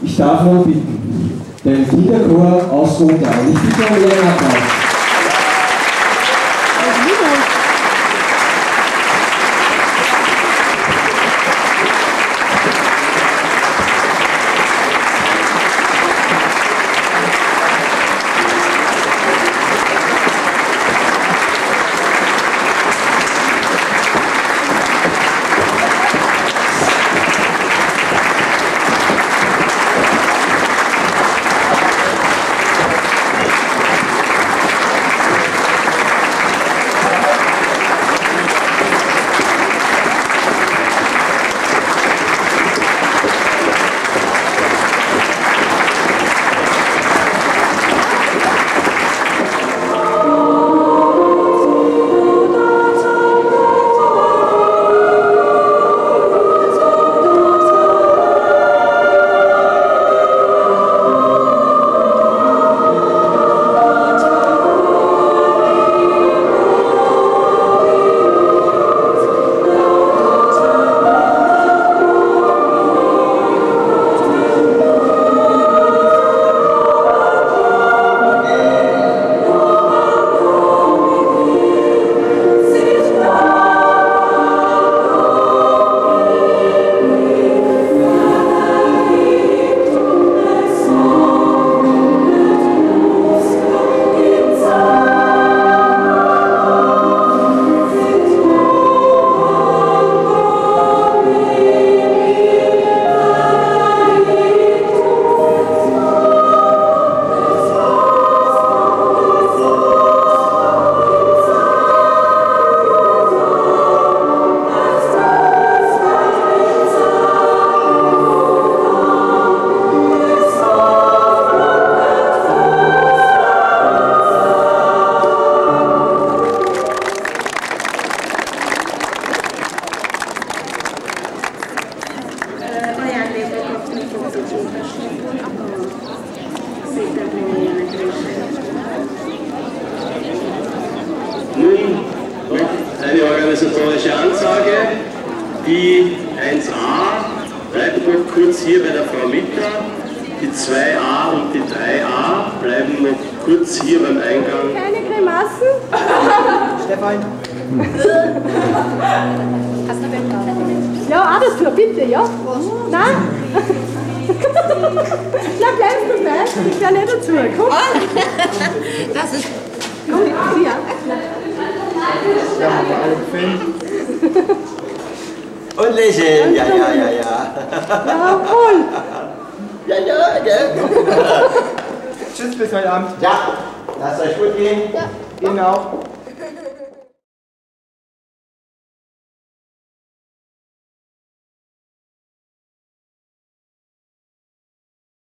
Ich darf nun bitten, den Kinderchor aus Ungarn. Ich bitte um Ihren Applaus. Organisatorische Ansage. Die 1a bleibt noch kurz hier bei der Frau Mitter. Die 2a und die 3a bleiben noch kurz hier beim Eingang. Keine Grimassen? Stefan. Hast du denn Ja, auch das für bitte, ja? Nein? Na, bleib dabei. Ich werde nicht dazu. Komm. Das ist Komm, ja. Ja, gefilmt. Und lächeln, ja, ja, ja, ja. Jawohl. Ja, ja, gell? Tschüss bis heute Abend. Ja, lasst euch gut gehen. Ihnen auch.